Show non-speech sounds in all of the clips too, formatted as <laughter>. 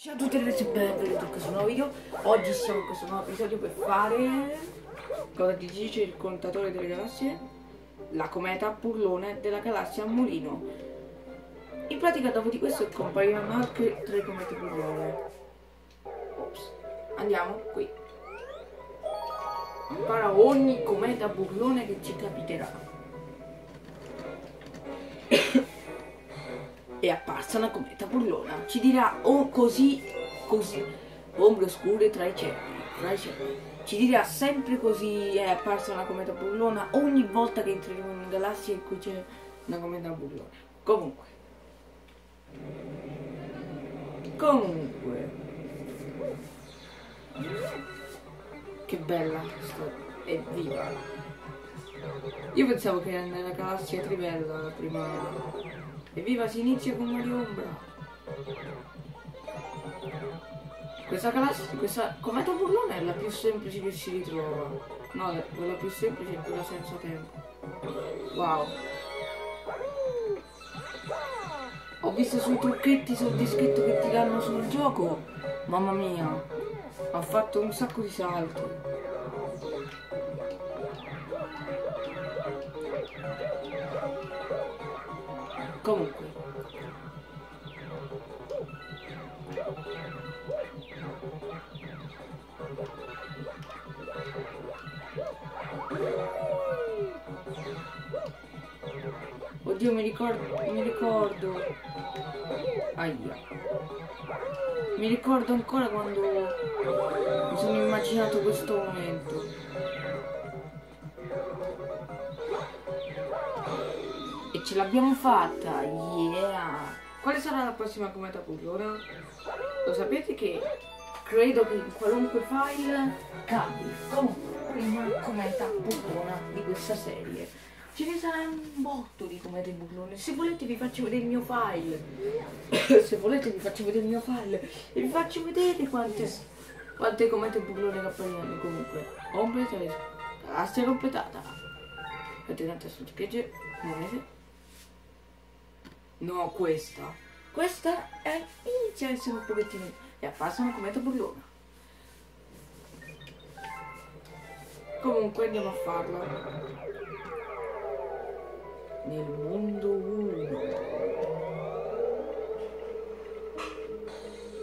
Ciao a tutti ragazzi, benvenuti in questo nuovo video. Oggi siamo in questo nuovo episodio per fare... Cosa ti dice il contatore delle galassie? La cometa burlone della galassia Mulino. In pratica dopo di questo compariranno anche tre comete burlone. Ops. Andiamo qui. Impara ogni cometa burlone che ci capiterà. È apparsa una cometa burlona. Ci dirà oh così, così, ombre oscure tra i cieli, tra i cieli. Ci dirà sempre così è apparsa una cometa burlona ogni volta che entriamo in una galassia in cui c'è una cometa burlona. Comunque. Comunque. Che bella è viva. Io pensavo che nella galassia Trivella la prima Evviva, si inizia con Mario Ombra. Questa galassia, questa cometa burlone è la più semplice che si ritrova. No, quella più semplice è quella senza tempo. Wow. Ho visto sui trucchetti sul dischetto che ti danno sul gioco. Mamma mia. Ha fatto un sacco di salti. Comunque. Oddio mi ricordo, mi ricordo. Aia. Mi ricordo ancora quando mi sono immaginato questo momento. Ce l'abbiamo fatta, yeah! Quale sarà la prossima cometa burlona? Lo sapete che credo che in qualunque file cambi comunque prima cometa burlona di questa serie. Ce ne sarà un botto di comete burlone. Se volete vi faccio vedere il mio file. <coughs> Se volete vi faccio vedere il mio file. E vi faccio vedere quante, quante comete burlone appariranno comunque. Ombre galassia completata. Fate tanto sul spiagge, monete. No, questa. Questa è inizia a essere un pochettino. E apparsa una cometa burlona. Comunque andiamo a farla. Nel mondo 1.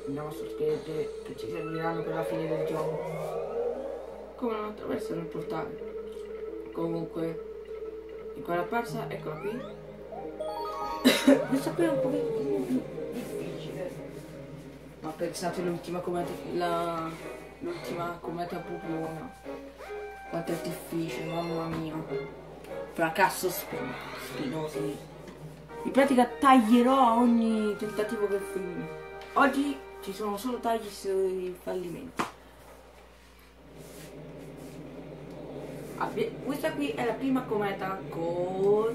Andiamo su schede che ci serviranno per la fine del gioco. Come non attraversano il portale. Comunque, in quella apparsa, eccola qui. Questa qui è un pochettino più difficile. Ma pensate l'ultima cometa. La, l'ultima cometa Puplona. Quanto è difficile, mamma mia. Fracasso spin spinosi. In pratica taglierò ogni tentativo che finì. Oggi ci sono solo tagli sui fallimenti. Abbia questa qui è la prima cometa con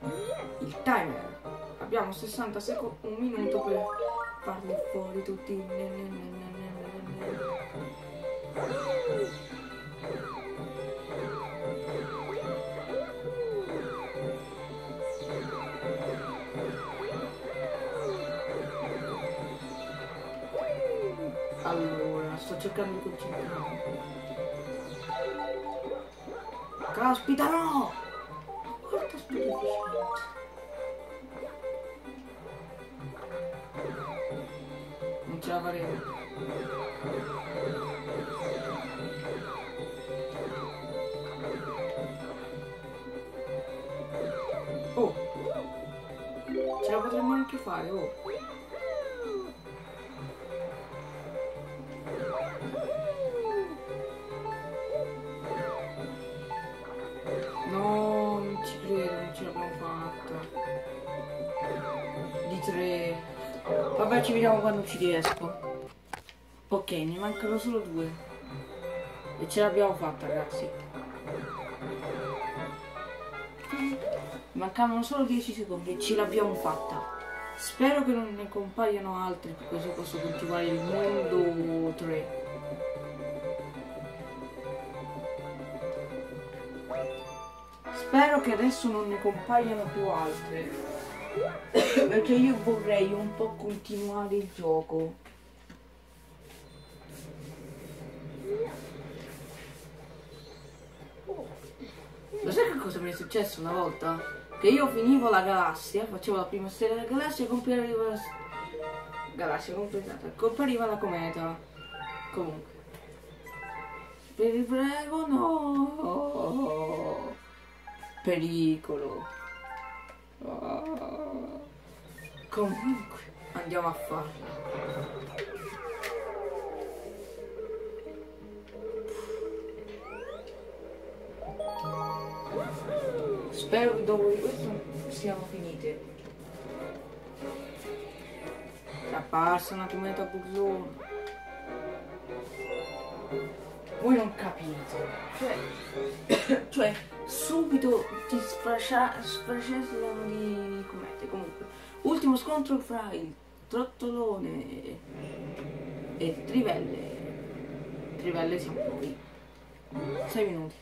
il timer. Abbiamo 60 secondi, un minuto per farli fuori tutti. Allora, sto cercando di concentrarmi. Caspita no! Ce la faremo. Oh! Ce la potremmo anche fare, oh! Vabbè ci vediamo quando ci riesco. Ok, ne mancano solo due. E ce l'abbiamo fatta ragazzi. Mancavano solo 10 secondi e ce l'abbiamo fatta. Spero che non ne compaiano altri, così posso continuare il mondo 3. Spero che adesso non ne compaiano più altre. Perché io vorrei un po' continuare il gioco. Lo sai che cosa mi è successo una volta? Che io finivo la galassia, facevo la prima stella della galassia e compariva la galassia completata, compariva la cometa. Comunque. Vi prego, no! Pericolo. Comunque, andiamo a farlo. Spero che dopo questo siamo finite. È apparsa una cometa buzzone. Voi non capite. Cioè, <coughs> cioè subito ti sfasciano di comete. Comunque, ultimo scontro fra il trottolone e Trivelle. Trivelle siamo qui. 6 minuti.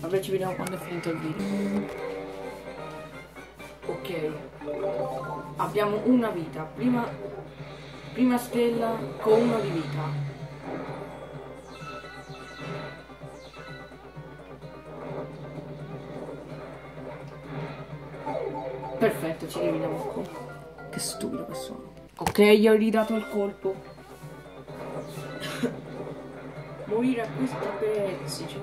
Vabbè ci vediamo quando è finito il video. Ok. Abbiamo una vita. Prima, prima stella con uno di vita. Perfetto, ci rivediamo qua. Che stupido che sono. Ok, gli ho ridato il colpo. <coughs> Morire a questi pezzi, cioè...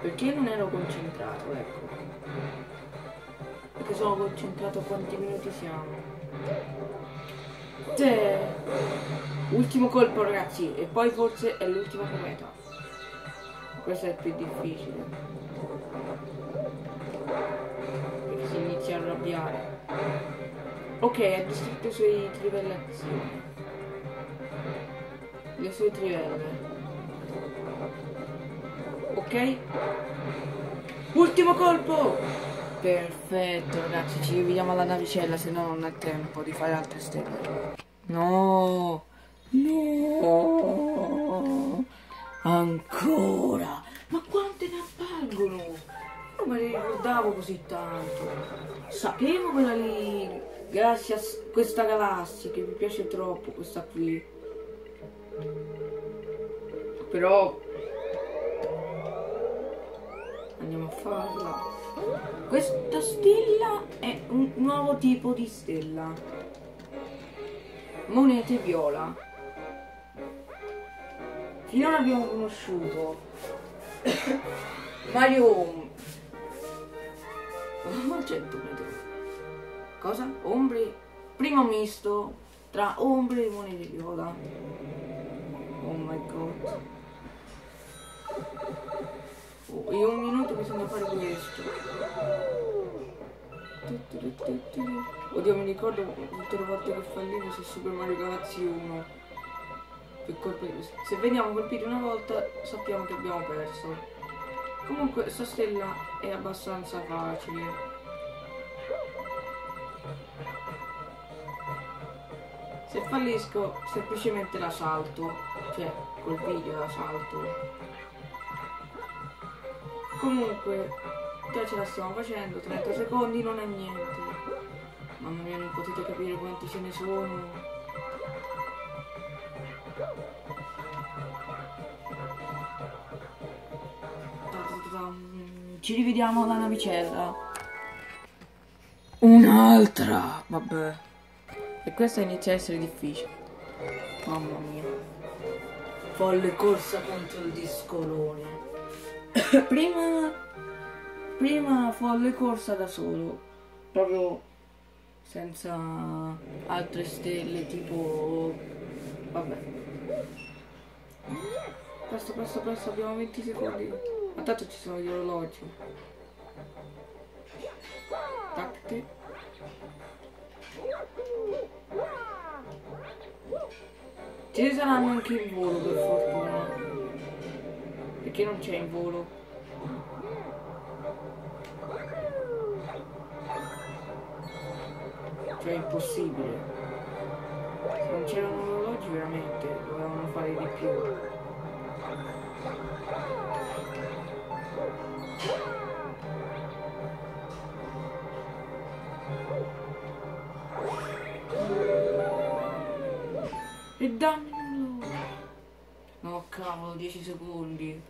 Perché non ero concentrato, ecco. Perché sono concentrato a quanti minuti siamo. Cioè, ultimo colpo ragazzi, e poi forse è l'ultima cometa. Questo è il più difficile. Arrabbiare. Ok, ha distrutto i suoi trivelle azioni. Le sue trivelle. Ok? Ultimo colpo! Perfetto ragazzi, ci rivediamo alla navicella, se no non è tempo di fare altre stelle. No! No! Ancora! Ma quante ne appargono? Non me ne ricordavo così tanto. Sapevo quella lì, grazie a questa galassia che mi piace troppo, questa qui. Però andiamo a farla. Questa stella è un nuovo tipo di stella. Monete viola. Finora abbiamo conosciuto <coughs> Mario Oh, 100 metri. Cosa? Ombre. Primo misto tra ombre e monete viola. Oh my god. Oh, in un minuto bisogna fare questo. Oddio, mi ricordo tutte le volte che fallivo su Super Mario Galaxy 1. Per colpa di- Se veniamo colpiti una volta sappiamo che abbiamo perso. Comunque sta stella è abbastanza facile. Se fallisco semplicemente la salto, cioè col video la salto. Comunque già ce la stiamo facendo, 30 secondi non è niente. Mamma mia non potete capire quanti ce ne sono. Ci rivediamo alla navicella. Un'altra! Vabbè. E questa inizia a essere difficile. Mamma mia. Folle corsa contro il discolone. <coughs> prima. Prima folle corsa da solo. Proprio senza altre stelle tipo. Vabbè. Presto, presto, presto, abbiamo 20 secondi. Ma tanto ci sono gli orologi. Ce ne saranno anche in volo per fortuna. Perché non c'è in volo? Cioè è impossibile. Se non c'erano orologi veramente dovevano fare di più. E dammi No cavolo, 10 secondi.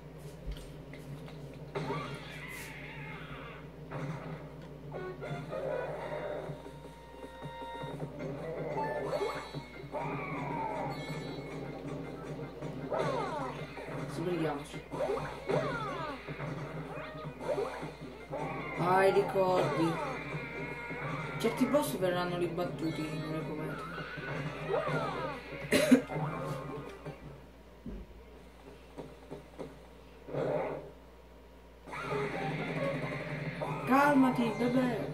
Sbrighiamoci. Ah, i ricordi. Certi boss verranno ribattuti nelle comete. <coughs> Calmati, bebè.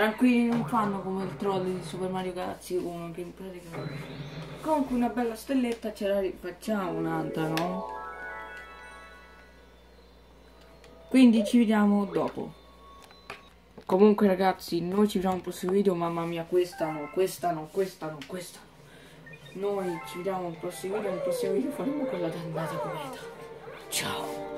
Tranquilli, non fanno come il troll di Super Mario Galaxy 1 che in pratica... Comunque una bella stelletta ce la rifacciamo un'altra, no? Quindi ci vediamo dopo. Comunque ragazzi, noi ci vediamo al prossimo video, mamma mia, questa no, questa no, questa no, questa no. Noi ci vediamo al prossimo video, nel prossimo video faremo quella dannata cometa. Ciao!